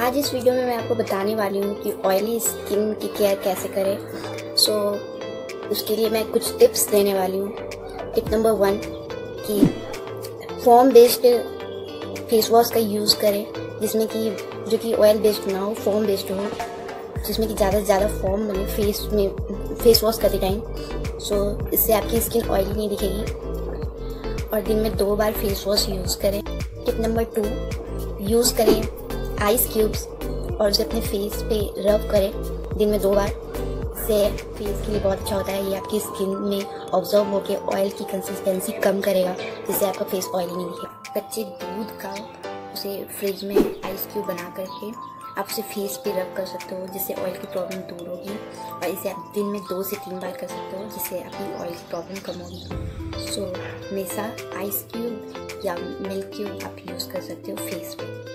आज इस वीडियो में मैं आपको बताने वाली हूँ कि ऑयली स्किन की केयर कैसे करें। सो so, उसके लिए मैं कुछ टिप्स देने वाली हूँ। टिप नंबर वन कि फॉर्म बेस्ड फेस वॉश का यूज़ करें जिसमें कि जो कि ऑयल बेस्ड ना हो फॉर्म बेस्ड हो जिसमें कि ज़्यादा से ज़्यादा फॉर्म बने फेस में फेस वॉश करते टाइम। सो so, इससे आपकी स्किन ऑयली नहीं दिखेगी। और दिन में दो बार फेस वॉश यूज़ करें। टिप नंबर टू यूज़ करें आइस क्यूब्स और उसे अपने फेस पे रब करें, दिन में दो बार, से फेस के लिए बहुत अच्छा होता है। ये आपकी स्किन में ऑब्ज़र्व होकर ऑयल की कंसिस्टेंसी कम करेगा, जिससे आपका फेस ऑयली नहीं दिखे कच्चे दूध का उसे फ्रिज में आइस क्यूब बना करके आप उसे फेस पे रब कर सकते हो, जिससे ऑयल की प्रॉब्लम दूर होगी और इसे आप दिन में दो से तीन बार कर सकते हो, जिससे आपकी ऑयल की प्रॉब्लम कम होगी। सो हमेशा आइस क्यूब या मिल्क क्यूब आप यूज़ कर सकते हो फेस पे।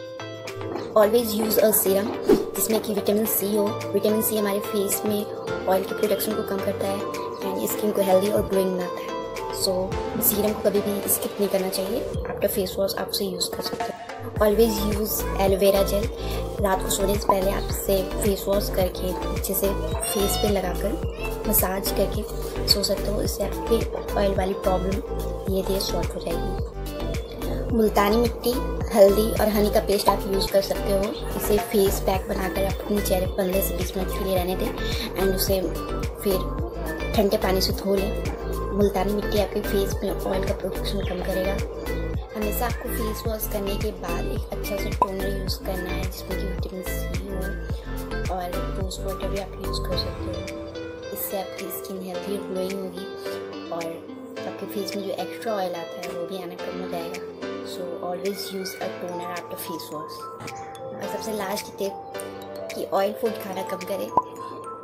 ऑलवेज यूज़ अ सीरम जिसमें कि विटामिन सी हो। विटामिन सी हमारे फेस में ऑयल के प्रोडक्शन को कम करता है एंड स्किन को हेल्दी और ग्लोइंग बनाता है। सो सीरम को कभी भी स्किप नहीं करना चाहिए। आफ्टर फेस वॉश आपसे यूज़ कर सकते हो। ऑलवेज यूज़ एलोवेरा जेल रात को सोने से पहले आप इसे फेस वॉश करके अच्छे से फेस पे लगाकर मसाज करके सो सकते हो। इससे आपकी ऑयल वाली प्रॉब्लम धीरे धीरे सॉल्व हो जाएगी। मुल्तानी मिट्टी, हल्दी और हनी का पेस्ट आप यूज़ कर सकते हो। इसे फेस पैक बनाकर आप अपने चेहरे पंद्रह से बीस मिनट के लिए रहने दें एंड उसे फिर ठंडे पानी से धो लें। मुल्तानी मिट्टी आपके फेस में ऑयल का प्रोडक्शन कम करेगा। हमेशा आपको फेस वॉश करने के बाद एक अच्छा सा टोनर यूज़ करना है, जिसमें कि विटामिन सी हो और रोज वाटर भी आप यूज़ कर सकते हो। इससे आपकी स्किन हेल्थी ग्लोइंग होगी और आपके फेस में जो एक्स्ट्रा ऑयल आता है, वो भी आना कम हो जाएगा। So always use a toner after face wash और सबसे लास्ट टिप कि ऑयल फ़ूड खाना कम करें।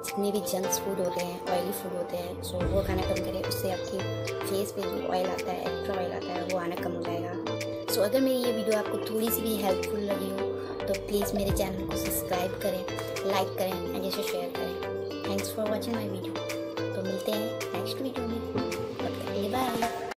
जितने भी जंक्स फ़ूड होते हैं ऑयली फ़ूड होते हैं सो वो खाना कम करें। उससे आपकी फेस पे जो ऑयल आता है एक्स्ट्रा ऑयल आता है, वो आना कम हो जाएगा। सो अगर मेरी ये वीडियो आपको थोड़ी सी भी हेल्पफुल लगी हो तो प्लीज़ मेरे चैनल को सब्सक्राइब करें लाइक करें एंड जैसे शेयर करें। Thanks for watching my video तो मिलते हैं नेक्स्ट वीडियो में। बाय